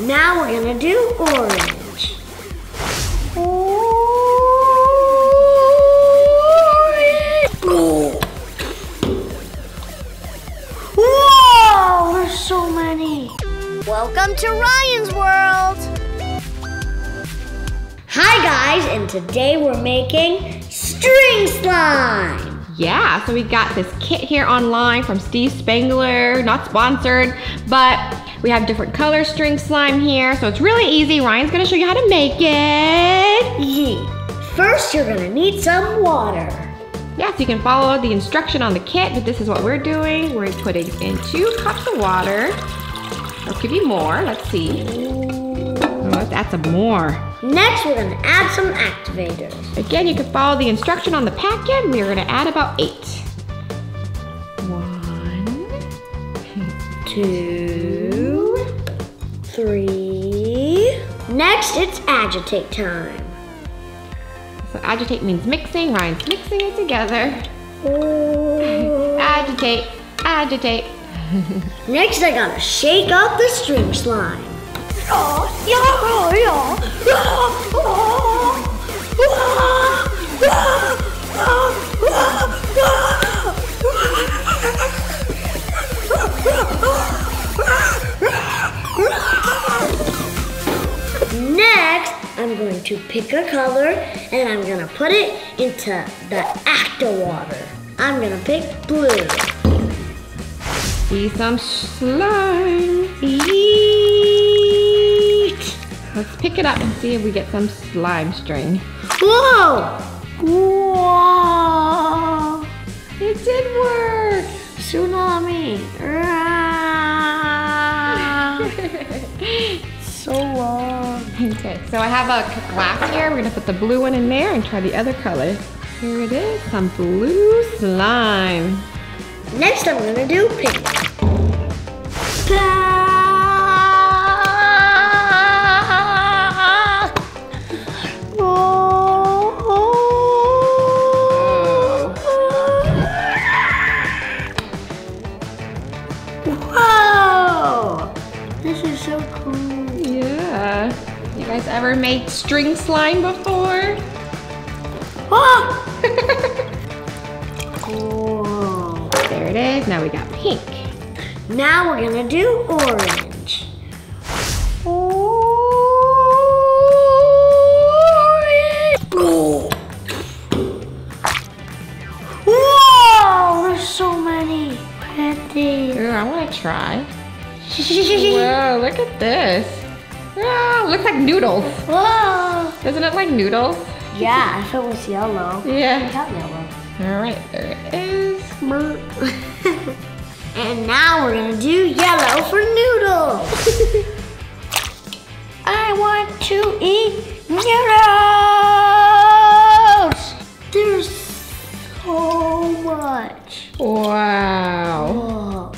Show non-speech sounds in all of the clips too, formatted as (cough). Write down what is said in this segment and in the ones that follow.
Now we're gonna do orange. Orange. Whoa! There's so many. Welcome to Ryan's World. Hi guys, and today we're making string slime. Yeah, so we got this kit here online from Steve Spangler, not sponsored, but we have different color string slime here, so it's really easy. Ryan's gonna show you how to make it. Yee. First, you're gonna need some water. Yeah, so you can follow the instruction on the kit, but this is what we're doing. We're putting in two cups of water. I'll give you more, let's see. Oh, let's add some more. Next, we're gonna add some activators. Again, you can follow the instruction on the packet. We are gonna add about eight. One, Two, three. Next, it's agitate time. so agitate means mixing. Ryan's mixing it together. Oh. Agitate, agitate. (laughs) Next, I gotta shake up the string slime. To pick a color and I'm gonna put it into the actor water. I'm gonna pick blue. See some slime. Eat. Let's pick it up and see if we get some slime string. Whoa! Whoa! It did work. Tsunami! Ah. (laughs) so long. Okay, so I have a glass here. We're gonna put the blue one in there and try the other color. Here it is, some blue slime. Next, I'm gonna do pink. Whoa! Guys ever made string slime before? Ah! Whoa. There it is. Now we got pink. Now we're gonna do orange. Orange. Whoa! There's so many. Ooh, I want to try. (laughs) Whoa, look at this. Ah, looks like noodles. Whoa! Doesn't it like noodles? Yeah, if it was yellow. Yeah. Got yellow. All right, there it is. (laughs) and now we're gonna do yellow for noodles. (laughs) I want to eat noodles. There's so much. Wow, Whoa.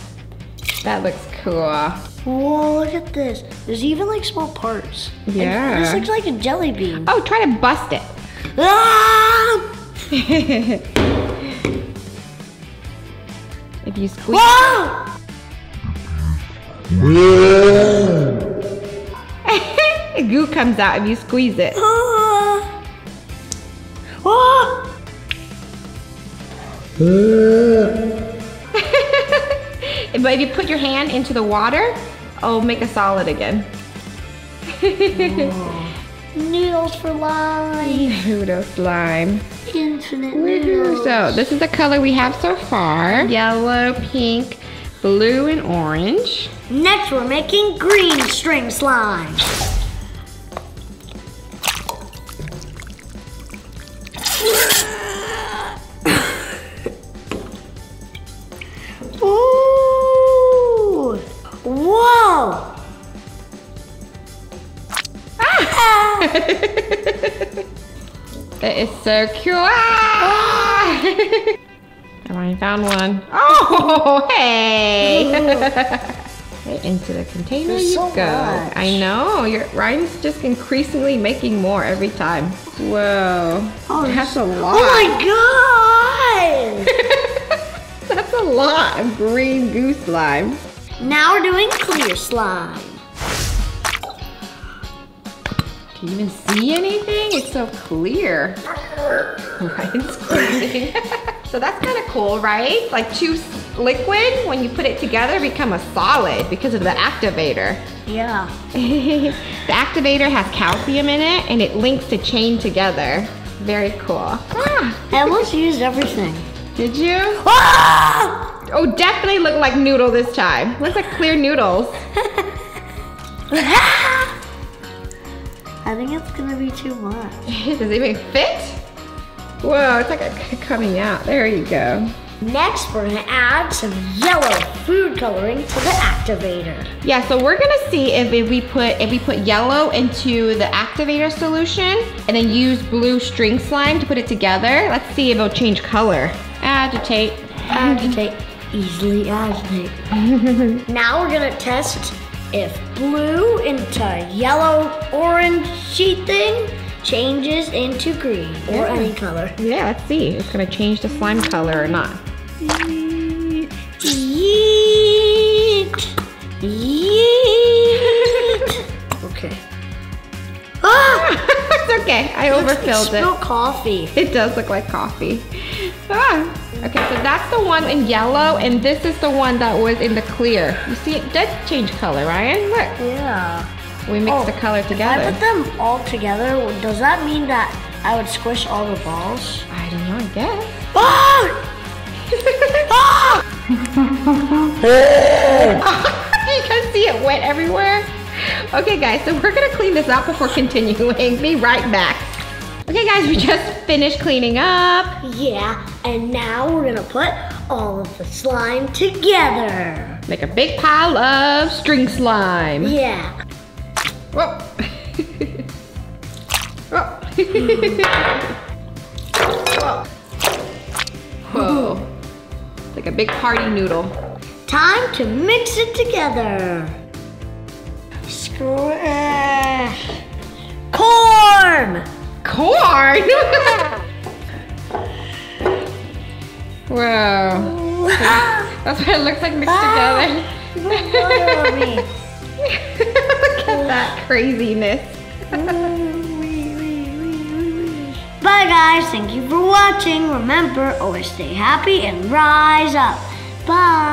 that looks cool. Whoa, look at this. There's even like small parts. And Yeah. this looks like a jelly bean. Oh, try to bust it. Ah! if you squeeze. Whoa! (laughs) Goo comes out if you squeeze it. Ah! Ah! (laughs) But if you put your hand into the water, oh, make a solid again. (laughs) Noodles for life. (laughs) Noodle slime. Infinite noodles. So this is the color we have so far. Yellow, pink, blue, and orange. Next, we're making green string slime. (laughs) That is so cute. Ah! (laughs) I found one. Oh, (laughs) hey! right into the container There's you so go. much. I know. Your Ryan's just increasingly making more every time. Whoa. Oh, That's a lot. Oh my god! That's a lot of green goose slime. now we're doing clear slime. Can you even see anything? It's so clear. (laughs) (laughs) So that's kind of cool, right? Like two liquid, when you put it together, become a solid because of the activator. Yeah. (laughs) the activator has calcium in it and it links to chain together. Very cool. Ah, I almost used everything. did you? Ah! Oh, definitely look like noodle this time. Looks like clear noodles. I think it's gonna be too much. (laughs) Does it even fit? Whoa, it's like a, coming out. There you go. Next, we're gonna add some yellow food coloring to the activator. Yeah, so we're gonna see if, if we put if we put yellow into the activator solution and then use blue string slime to put it together. Let's see if it'll change color. Agitate. Agitate, easily agitate. (laughs) now we're gonna test if blue into yellow orange sheet thing changes into green or Yeah. any color. Yeah, let's see. It's gonna change the slime color or not. Yeet. Yeet. Okay. I overfilled it. Spilled coffee. It does look like coffee. Ah. Okay, so that's the one in yellow, and this is the one that was in the clear. You see, it does change color, Ryan. Look, Yeah. we mixed Oh, the color If I put them all together, does that mean that I would squish all the balls? I don't know, I guess. Ah! (laughs) (laughs) you can see it wet everywhere. Okay, guys, so we're gonna clean this up before (laughs) continuing. Be right back. Okay, guys, we just finished cleaning up. Yeah, and now we're gonna put all of the slime together. Make a big pile of string slime. Yeah. Whoa. (laughs) Whoa. (laughs) Whoa. Whoa. It's like a big party noodle. Time to mix it together. Squish. Corn! Corn! Whoa. That's what it looks like mixed ah, together. Follow me. Look at (laughs) that craziness. Bye guys, thank you for watching. Remember, always stay happy and rise up. Bye.